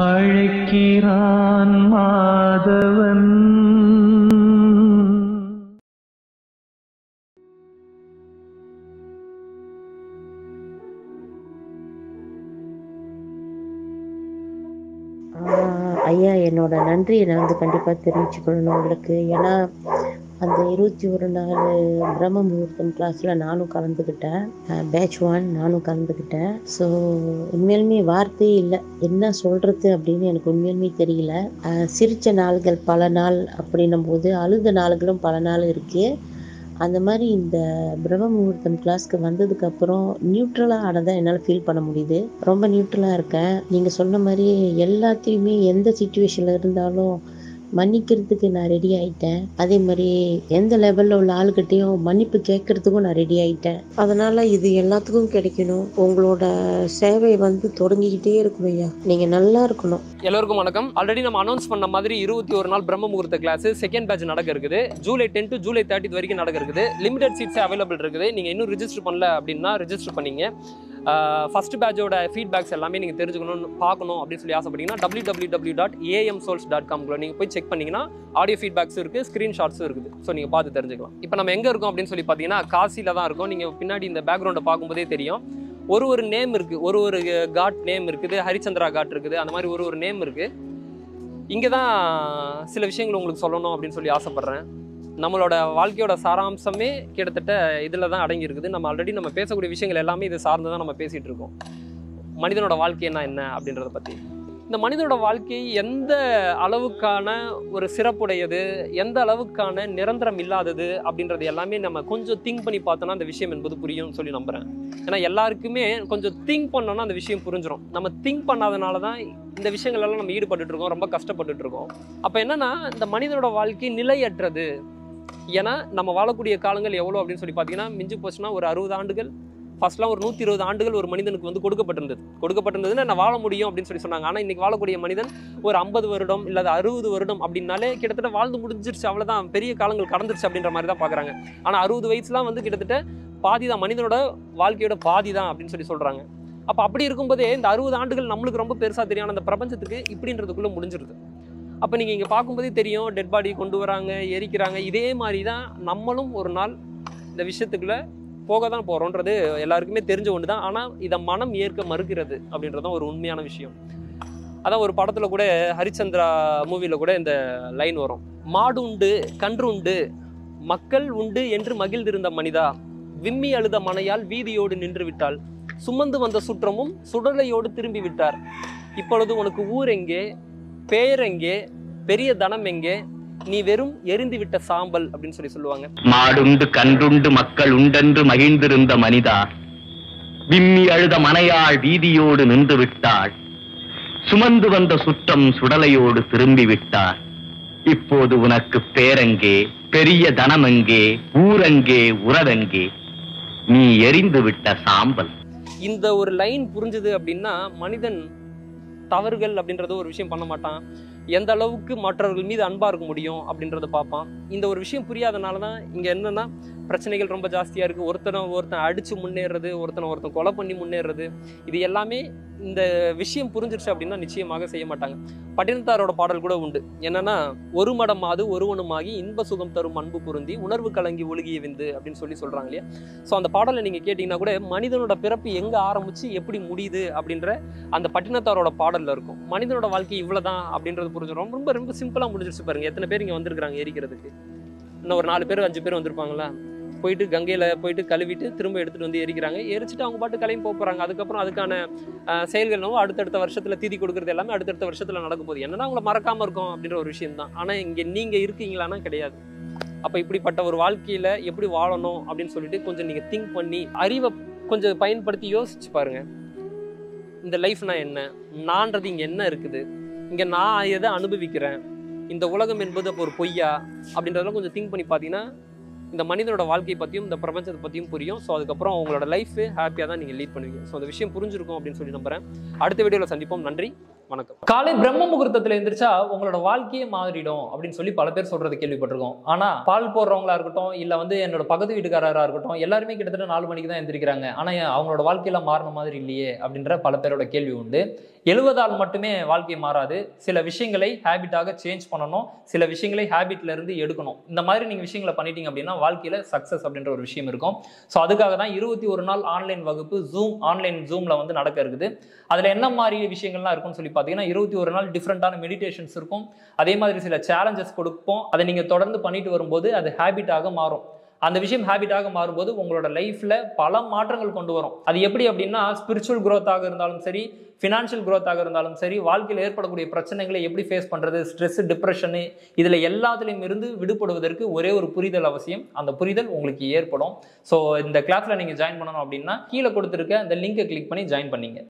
அழைக்கிறான் மாதவன். ஆஹ் ஐயா என்னோட நன்றியை நான் வந்து கண்டிப்பாக தெரிவிச்சுக்கணும் உங்களுக்கு. ஏன்னா அந்த இருபத்தி ஒரு நாள் பிரம்ம முகூர்த்தம் கிளாஸில் நானும் கலந்துக்கிட்டேன் பேட்ச் ஒன் நானும் கலந்துக்கிட்டேன் ஸோ உண்மையிலுமே வார்த்தையே இல்லை. என்ன சொல்கிறது அப்படின்னு எனக்கு உண்மையிலுமே தெரியல. சிரித்த நாள்கள் பல நாள் அப்படின்னும் போது அழுத நாள்களும் பல நாள் இருக்குது அந்த மாதிரி இந்த பிரம்ம முகூர்த்தம் கிளாஸ்க்கு வந்ததுக்கப்புறம் நியூட்ரலாக ஆனதை என்னால் ஃபீல் பண்ண முடியுது. ரொம்ப நியூட்ரலாக இருக்கேன். நீங்கள் சொன்ன மாதிரி எல்லாத்தையுமே எந்த சுச்சுவேஷனில் இருந்தாலும் மன்னிக்கிறதுக்கு நான் ரெடி ஆயிட்டேன். அதே மாதிரி எந்த லெவலில் உள்ள ஆளுகிட்டையும் மன்னிப்பு கேட்கறதுக்கும் நான் ரெடி ஆயிட்டேன். அதனால இது எல்லாத்துக்கும் கிடைக்கணும். உங்களோட சேவை வந்து தொடங்கிக்கிட்டே இருக்கணும் ஐயா. நீங்கள் நல்லா இருக்கணும். எல்லோருக்கும் வணக்கம். ஆல்ரெடி நம்ம அனௌன்ஸ் பண்ண மாதிரி இருபத்தி ஒரு நாள் பிரம்ம முகூர்த்த கிளாஸ் செகண்ட் பேட்ச் நடக்க இருக்குது. July ten to July thirty வரைக்கும் நடக்க இருக்குது. லிமிடெட் சீட்ஸ் அவைலபிள் இருக்குது. நீங்கள் இன்னும் ரிஜிஸ்டர் பண்ணல அப்படின்னா ரிஜிஸ்டர் பண்ணீங்க. ஃபர்ஸ்ட் பேட்சோட ஃபீட்பேக்ஸ் எல்லாமே நீங்கள் தெரிஞ்சுக்கணும்னு பார்க்கணும் அப்படின்னு சொல்லி ஆசைப்பட்டீங்கன்னா W W W dot AM souls dot காம்குள்ள நீங்கள் போய் செக் பண்ணிங்கன்னா ஆடியோ ஃபீட்பேக்ஸும் இருக்குது ஸ்க்ரீன்ஷாட்ஸும் இருக்குது. ஸோ நீங்கள் பார்த்து தெரிஞ்சுக்கலாம். இப்போ நம்ம எங்கே இருக்கோம் அப்படின்னு சொல்லி பார்த்தீங்கன்னா காசியில் தான் இருக்கும். நீங்கள் பின்னாடி இந்த பேக்ரவுண்டை பார்க்கும்போதே தெரியும். ஒரு ஒரு நேம் இருக்குது ஒரு ஒரு காட் நேம் இருக்குது. ஹரிச்சந்திரா காட் இருக்குது. அந்த மாதிரி ஒரு ஒரு நேம் இருக்குது இங்கே தான் சில விஷயங்கள் உங்களுக்கு சொல்லணும் அப்படின்னு சொல்லி ஆசைப்பட்றேன். நம்மளோட வாழ்க்கையோட சாராம்சமே கிட்டத்தட்ட இதில் தான் அடங்கி இருக்குது நம்ம ஆல்ரெடி நம்ம பேசக்கூடிய விஷயங்கள் எல்லாமே இது சார்ந்து தான் நம்ம பேசிகிட்டு இருக்கோம். மனிதனோட வாழ்க்கைன்னா என்ன அப்படின்றத பற்றி இந்த மனிதனோட வாழ்க்கை எந்த அளவுக்கான ஒரு சிறப்புடையது எந்த அளவுக்கான நிரந்தரம் இல்லாதது அப்படின்றது எல்லாமே நம்ம கொஞ்சம் திங்க் பண்ணி பார்த்தோன்னா அந்த விஷயம் என்பது புரியும்னு சொல்லி நம்புகிறேன் ஏன்னா எல்லாருக்குமே கொஞ்சம் திங்க் பண்ணோன்னா அந்த விஷயம் புரிஞ்சிடும் நம்ம திங்க் பண்ணாதனால தான் இந்த விஷயங்கள் எல்லாம் நம்ம ஈடுபட்டுட்ருக்கோம் ரொம்ப கஷ்டப்பட்டுட்டு இருக்கோம். அப்போ என்னன்னா இந்த மனிதனோட வாழ்க்கை நிலையற்றது. ஏன்னா நம்ம வாழக்கூடிய காலங்கள் எவ்வளோ அப்படின்னு சொல்லி பார்த்தீங்கன்னா மிஞ்சி போச்சுன்னா ஒரு அறுபது ஆண்டுகள் ஃபர்ஸ்ட்லாம் ஒரு நூற்றி இருபது ஆண்டுகள் ஒரு மனிதனுக்கு வந்து கொடுக்கப்பட்டிருந்தது. கொடுக்கப்பட்டிருந்ததுன்னா நான் வாழ முடியும் அப்படின்னு சொல்லி சொன்னாங்க. ஆனால் இன்றைக்கி வாழக்கூடிய மனிதன் ஒரு ஐம்பது வருடம் இல்லாத அறுபது வருடம் அப்படின்னாலே கிட்டத்தட்ட வாழ்ந்து முடிஞ்சிருச்சு. அவ்வளோதான் பெரிய காலங்கள் கடந்துருச்சு அப்படின்ற மாதிரி தான் பார்க்குறாங்க. ஆனால் அறுபது வயசுலாம் வந்து கிட்டத்தட்ட பாதி தான் மனிதனோட வாழ்க்கையோட பாதி தான் அப்படின்னு சொல்லி சொல்கிறாங்க அப்போ அப்படி இருக்கும்போதே இந்த அறுபது ஆண்டுகள் நம்மளுக்கு ரொம்ப பெருசாக தெரியும் அந்த பிரபஞ்சத்துக்கு இப்படின்றதுக்குள்ளே முடிஞ்சிருது. அப்போ நீங்கள் இங்கே பார்க்கும்போதே தெரியும் டெட் பாடி கொண்டு வராங்க எரிக்கிறாங்க. இதே மாதிரி தான் நம்மளும் ஒரு நாள் இந்த விஷயத்துக்குள்ளே போக தான் போகிறோன்றது எல்லாருக்குமே தெரிஞ்ச ஒன்று தான் ஆனால் இதை மனம் ஏற்க மறுக்கிறது அப்படின்றதான் ஒரு உண்மையான விஷயம். அதான் ஒரு படத்தில் கூட ஹரிச்சந்திரா மூவியில் கூட இந்த லைன் வரும். மாடு உண்டு கன்று உண்டு மக்கள் உண்டு என்று மகிழ்ந்திருந்த மனிதா விம்மி அழுத மனையால் வீதியோடு நின்று விட்டாள். சுமந்து வந்த சுற்றமும் சுடலையோடு திரும்பி விட்டார். இப்பொழுது உனக்கு ஊர் எங்கே? பெயர் எங்கே? பெரிய தனம் எங்கே? நீ வெறும் எரிந்து விட்ட சாம்பல் அப்படின்னு சொல்லி சொல்லுவாங்க. மாடுண்டு கன்றுண்டு மக்கள் உண்டென்று மகிழ்ந்திருந்த மனிதா விம்மி அழுத மனையாள் வீதியோடு நின்று விட்டாள். சுமந்து வந்த சுற்றம் சுடலையோடு திரும்பி விட்டார். இப்போது உனக்கு பேரெங்கே பெரிய தனமெங்கே ஊரெங்கே உறவெங்கே நீ எரிந்து விட்ட சாம்பல். இந்த ஒரு லைன் புரிஞ்சுது அப்படின்னா மனிதன் தவறுகள் அப்படின்றத ஒரு விஷயம் பண்ண மாட்டான். எந்த அளவுக்கு மற்றவர்கள் மீது அன்பாக இருக்க முடியும் அப்படின்றத பார்ப்பான். இந்த ஒரு விஷயம் புரியாதனால தான் இங்கே என்னென்னா பிரச்சனைகள் ரொம்ப ஜாஸ்தியாக இருக்குது ஒருத்தனை ஒருத்தன் அடித்து முன்னேறது ஒருத்தனை ஒருத்தன் கொலை பண்ணி முன்னேறது இது எல்லாமே இந்த விஷயம் புரிஞ்சிருச்சு அப்படின்னா நிச்சயமாக செய்ய மாட்டாங்க. பட்டினத்தாரோட பாடல் கூட உண்டு. என்னன்னா ஒரு மடமாது ஒருவனுமாகி இன்ப சுகம் தரும் அன்பு பொருந்தி உணர்வு கலங்கி ஒழுகிய விந்து அப்படின்னு சொல்லி சொல்றாங்க இல்லையா? ஸோ அந்த பாடலை நீங்க கேட்டீங்கன்னா கூட மனிதனோட பிறப்பு எங்க ஆரம்பிச்சு எப்படி முடியுது அப்படின்ற அந்த பட்டினத்தாரோட பாடல்ல இருக்கும். மனிதனோட வாழ்க்கை இவ்வளவுதான் அப்படின்றது புரிஞ்சிடும். ரொம்ப ரொம்ப சிம்பிளா முடிஞ்சிருச்சு பாருங்க. எத்தனை பேர் இங்க வந்திருக்காங்க எரிக்கிறதுக்கு இன்னும் ஒரு நாலு பேர் அஞ்சு பேர் வந்திருப்பாங்களா? போயிட்டு கங்கையில் போயிட்டு கழுவிட்டு திரும்ப எடுத்துகிட்டு வந்து எரிக்கிறாங்க. எரிச்சிட்டு அவங்க பாட்டு கலையும் போக அதுக்கப்புறம் அதுக்கான செயல்கள் அடுத்தடுத்த வருஷத்தில் திதி கொடுக்குறது எல்லாமே அடுத்தடுத்த வருஷத்தில் நடக்க போகுது. என்னன்னா அவங்கள மறக்காமல் இருக்கும் அப்படின்ற ஒரு விஷயம் தான். ஆனால் இங்கே நீங்கள் இருக்கீங்களான்னா கிடையாது. அப்போ இப்படிப்பட்ட ஒரு வாழ்க்கையில் எப்படி வாழணும் அப்படின்னு சொல்லிட்டு கொஞ்சம் நீங்கள் திங்க் பண்ணி அறிவை கொஞ்சம் பயன்படுத்தி யோசிச்சு பாருங்கள் இந்த லைஃப்னா என்ன? நான்றது இங்கே என்ன இருக்குது? இங்கே நான் எதை அனுபவிக்கிறேன்? இந்த உலகம் என்பது அப்போ ஒரு பொய்யா? அப்படின்றதெல்லாம் கொஞ்சம் திங்க் பண்ணி பார்த்தீங்கன்னா இந்த மனிதனோட வாழ்க்கையை பற்றியும் இந்த பிரபஞ்சத்தை பற்றியும் புரியும். ஸோ அதுக்கப்புறம் உங்களோட லைஃப் ஹாப்பியாக தான் நீங்கள் லீட் பண்ணுவீங்க. ஸோ அந்த விஷயம் புரிஞ்சிருக்கும் அப்படின்னு சொல்லி நம்புகிறேன் அடுத்த வீடியோவில் சந்திப்போம். நன்றி. வணக்கம். காலை பிரம்ம முகூர்த்தத்துல எந்திரிச்சா உங்களோட வாழ்க்கையே மாறிடும் அப்படின்னு சொல்லி பல பேர் சொல்றது கேள்விப்பட்டிருக்கோம். ஆனா பால் போடுறவங்களா இருக்கட்டும் இல்ல வந்து என்னோட பக்கத்து வீட்டுக்காரரா இருக்கட்டும் எல்லாருமே கிட்டத்தட்ட நாலு மணிக்கு தான் எந்திரிக்கிறாங்க. ஆனா அவங்களோட வாழ்க்கையில மாறின மாதிரி இல்லையே அப்படின்ற பல பேரோட கேள்வி உண்டு. எழுவதால் மட்டுமே வாழ்க்கை மாறாது. சில விஷயங்களை ஹேபிட்டாக சேஞ்ச் பண்ணணும். சில விஷயங்களை ஹேபிட்ல இருந்து எடுக்கணும். இந்த மாதிரி நீங்க விஷயங்களை பண்ணிட்டீங்க அப்படின்னா வாழ்க்கையில சக்சஸ் அப்படின்ற ஒரு விஷயம் இருக்கும். ஸோ அதுக்காக தான் இருபத்தி ஒரு நாள் ஆன்லைன் வகுப்பு ஜூம் ஆன்லைன் ஜூம்ல வந்து நடக்க இருக்குது. அதுல என்ன மாதிரி விஷயங்கள்லாம் இருக்கும்னு சொல்லி பார்த்தீங்கன்னா இருபத்தி ஒரு நாள் டிஃப்ரெண்டான மெடிடேஷன்ஸ் இருக்கும். அதே மாதிரி சில சேலஞ்சஸ் கொடுப்போம். அதை நீங்கள் தொடர்ந்து பண்ணிட்டு வரும்போது அது ஹேபிட்டாக மாறும். அந்த விஷயம் ஹேபிட்டாக மாறும்போது உங்களோட லைஃப்பில் பல மாற்றங்கள் கொண்டு வரும். அது எப்படி அப்படின்னா ஸ்பிரிச்சுவல் growth-ஆக இருந்தாலும் சரி ஃபினான்ஷியல் growth-ஆக இருந்தாலும் சரி வாழ்க்கையில் ஏற்படக்கூடிய பிரச்சனைகளை எப்படி ஃபேஸ் பண்ணுறது ஸ்ட்ரெஸ் டிப்ரெஷனு இதில் எல்லாத்துலேயும் இருந்து விடுபடுவதற்கு ஒரே ஒரு புரிதல் அவசியம். அந்த புரிதல் உங்களுக்கு ஏற்படும். ஸோ இந்த கிளாஸில் நீங்கள் ஜாயின் பண்ணணும் அப்படின்னா கீழே கொடுத்துருக்க அந்த லிங்கை கிளிக் பண்ணி ஜாயின் பண்ணிங்க.